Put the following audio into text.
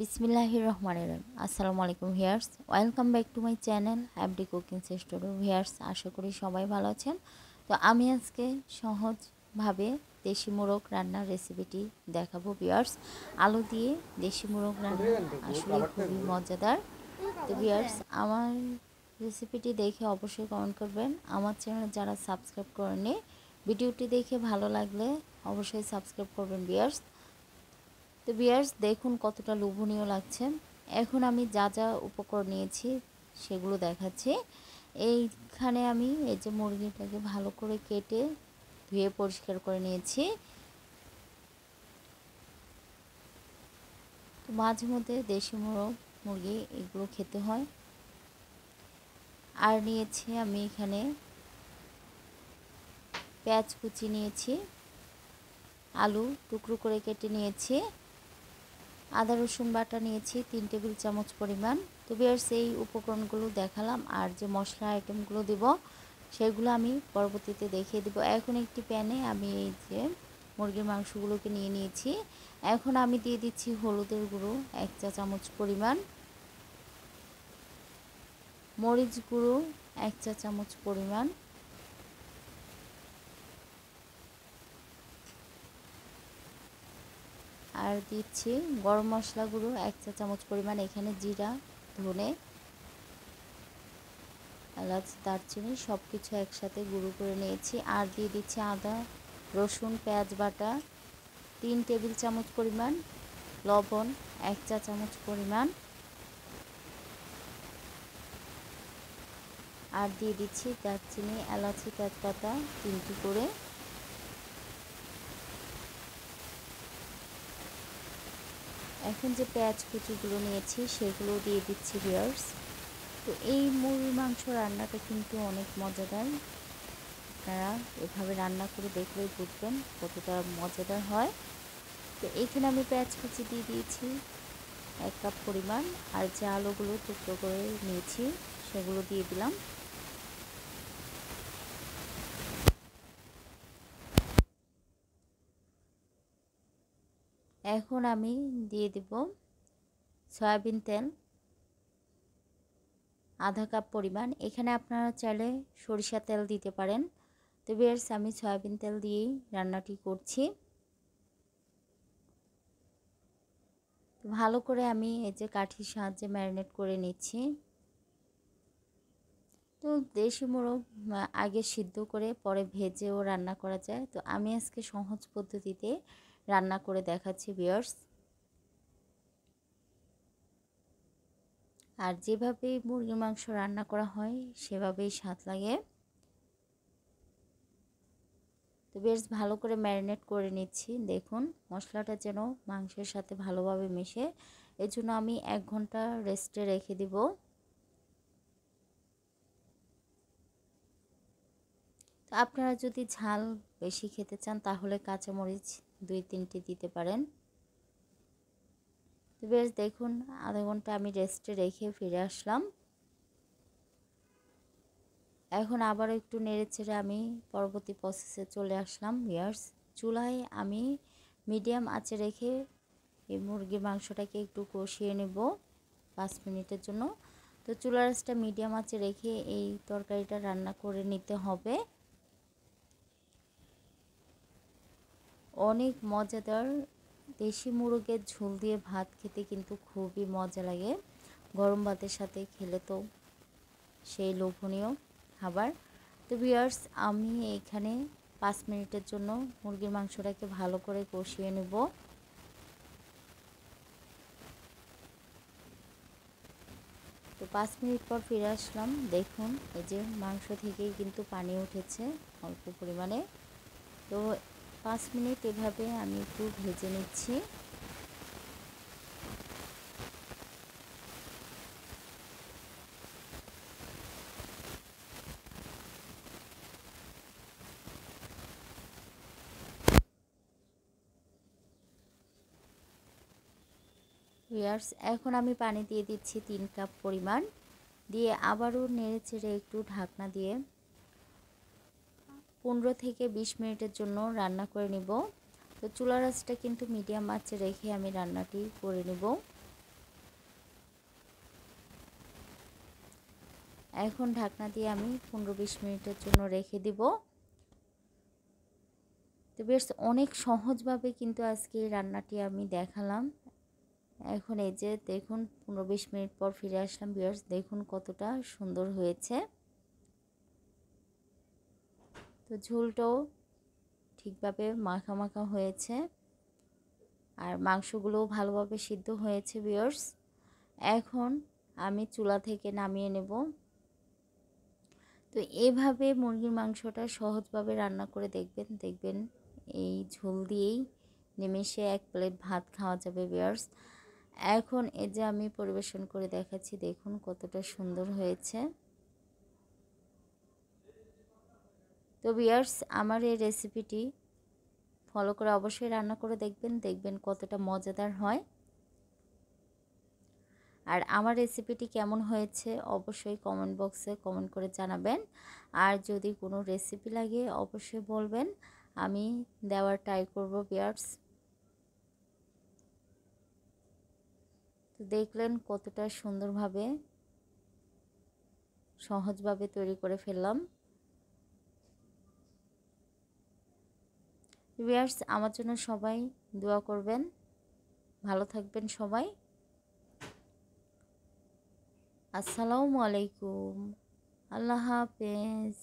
বিসমিল্লাহির রহমান রহিম। আসসালামু আলাইকুম viewers welcome back to my channel অ্যাবডি cooking সিস্টোর ভিয়ার্স আশা করি সবাই ভালো আছেন। তো আমি আজকে সহজভাবে দেশি মোরগ রান্নার রেসিপিটি দেখাবো ভিয়ার্স আলু দিয়ে দেশি মোরগ রান্না আসলে খুবই মজাদার। তো ভিয়ার্স আমার রেসিপিটি দেখে অবশ্যই কমেন্ট করবেন। আমার চ্যানেল যারা সাবস্ক্রাইব করেনি ভিডিওটি দেখে ভালো লাগলে অবশ্যই সাবস্ক্রাইব করবেন ভিয়ার্স তো বিয়ার্স দেখুন কতটা লোভনীয় লাগছে। এখন আমি যা যা উপকরণ নিয়েছি, সেগুলো দেখাচ্ছি। এইখানে আমি এই যে মুরগিটাকে ভালো করে কেটে ধুয়ে পরিষ্কার করে নিয়েছি। তো মাঝে মধ্যে দেশি মোরগ, মুরগি, এগুলো খেতে হয়। আর নিয়েছি আমি এখানে পেঁয়াজ কুচি নিয়েছি, আলু টুকরো করে কেটে নিয়েছি। আদা, রসুন বাটা নিয়েছি, তিন টেবিল চামচ পরিমাণ। তো বের সেই উপকরণগুলো দেখালাম আর যে মশলা আইটেমগুলো দেব, সেগুলো আমি পরবর্তীতে দেখিয়ে দেব। এখন একটি প্যানে আমি এই যে মুরগির মাংসগুলোকে নিয়ে নিয়েছি। এখন আমি দিয়ে দিচ্ছি হলুদের গুঁড়ো, এক চা চামচ পরিমাণ। মরিচ গুঁড়ো, এক চা চামচ পরিমাণ। আর দিচ্ছি গরম মশলা গুঁড়ো, এক চা চামচ পরিমাণ এখানে জিরা, ধনে, এলাচ, দারচিনি সব কিছু একসাথে গুঁড়ো করে নিয়েছি। আর দিয়ে দিচ্ছি আদা, রসুন, পেঁয়াজ বাটা, তিন টেবিল চামচ পরিমাণ লবণ, এক চা চামচ পরিমাণ। আর দিয়ে দিচ্ছি দারচিনি, এলাচি, তেজপাতা তিনটি করে। এখন যে পেঁয়াজ কুচিগুলো নিয়েছি সেগুলো দিয়ে দিচ্ছি বিয়ার্স তো এই মুরগির মাংস রান্নাটা কিন্তু অনেক মজাদার। আপনারা এভাবে রান্না করে দেখলেই বুঝবেন কতটা মজাদার হয়। তো এইখানে আমি পেঁয়াজ কুচি দিয়ে দিয়েছি, এক কাপ পরিমাণ। আর যে আলুগুলো টুকরো করে নিয়েছি, সেগুলো দিয়ে দিলাম। এখন আমি দিয়ে দেব সয়াবিন তেল, আধা কাপ পরিমাণ। এখানে আপনারা চাইলে সরিষা তেল দিতে পারেন। তো বেশ, আমি সয়াবিন তেল দিয়েই রান্নাটি করছি। ভালো করে আমি এই যে কাঠির সাহায্যে ম্যারিনেট করে নিচ্ছি। তো দেশি মোরগ, আগে সিদ্ধ করে পরে ভেজেও রান্না করা যায়। তো আমি আজকে সহজ পদ্ধতিতে রান্না করে দেখাচ্ছি বিয়ার্স আর যেভাবে মুরগির মাংস রান্না করা হয়, সেভাবেই স্বাদ লাগে। তো বেশ ভালো করে ম্যারিনেট করে নিচ্ছি। দেখুন, মশলাটা যেন মাংসের সাথে ভালোভাবে মিশে। এই জন্য আমি এক ঘণ্টা রেস্টে রেখে দিব। তো আপনারা যদি ঝাল বেশি খেতে চান, তাহলে কাঁচামরিচ দুই তিনটি দিতে পারেন। তো বেশ, দেখুন, আধা ঘণ্টা আমি রেস্টে রেখে ফিরে আসলাম। এখন আবার একটু নেড়ে চেড়ে আমি পরবর্তী প্রসেসে চলে আসলাম ইয়ার্স চুলায় আমি মিডিয়াম আঁচে রেখে এই মুরগির মাংসটাকে একটু কষিয়ে নেব পাঁচ মিনিটের জন্য। তো চুলার আঁচটা মিডিয়াম আঁচে রেখে এই তরকারিটা রান্না করে নিতে হবে। অনেক মজাদার। দেশি মুরগের ঝোল দিয়ে ভাত খেতে কিন্তু খুবই মজা লাগে। গরম ভাতের সাথে খেলে তো সেই লোভনীয় খাবার। তো বিয়ার্স আমি এখানে পাঁচ মিনিটের জন্য মুরগির মাংসটাকে ভালো করে কষিয়ে নেব। তো পাঁচ মিনিট পর ফিরে আসলাম। দেখুন, এই যে মাংস থেকেই কিন্তু পানি উঠেছে অল্প পরিমাণে। তো পাঁচ মিনিট এভাবে আমি একটু ভেজে নিচ্ছি। এখন আমি পানি দিয়ে দিচ্ছি তিন কাপ পরিমাণ। দিয়ে আবারও নেড়ে চেড়ে একটু ঢাকনা দিয়ে পনেরো থেকে ২০ মিনিটের জন্য রান্না করে নিব। তো চুলার আঁচটা কিন্তু মিডিয়াম আঁচে রেখে আমি রান্নাটি করে নিব। এখন ঢাকনা দিয়ে আমি পনেরো বিশ মিনিটের জন্য রেখে দিব। তো বেশ, অনেক সহজভাবে কিন্তু আজকে এই রান্নাটি আমি দেখালাম। এখন এই যে দেখুন, পনেরো বিশ মিনিট পর ফিরে আসলাম বিয়ার্স দেখুন কতটা সুন্দর হয়েছে। তো ঝোলটাও ঠিকভাবে মাখা মাখা হয়েছে। আর মাংসগুলোও ভালোভাবে সিদ্ধ হয়েছে বিয়ার্স এখন আমি চুলা থেকে নামিয়ে নেব। তো এভাবে মুরগির মাংসটা সহজভাবে রান্না করে দেখবেন। দেখবেন এই ঝোল দিয়েই নিমেষে এক প্লেট ভাত খাওয়া যাবে বিয়ার্স এখন এই যে আমি পরিবেশন করে দেখাচ্ছি, দেখুন কতটা সুন্দর হয়েছে। তো বিয়ার্স আমার এই রেসিপিটি ফলো করে অবশ্যই রান্না করে দেখবেন দেখবেন কতটা মজাদার হয়। আর আমার রেসিপিটি কেমন হয়েছে অবশ্যই কমেন্ট বক্সে কমেন্ট করে জানাবেন। আর যদি কোনো রেসিপি লাগে অবশ্যই বলবেন, আমি দেওয়ার ট্রাই করব বিয়ার্স তো দেখলেন কতটা সুন্দরভাবে সহজভাবে তৈরি করে ফেললাম। বিয়ার্স আমার জন্য সবাই দোয়া করবেন। ভালো থাকবেন সবাই। আসসালামু আলাইকুম। আল্লাহ হাফেজ।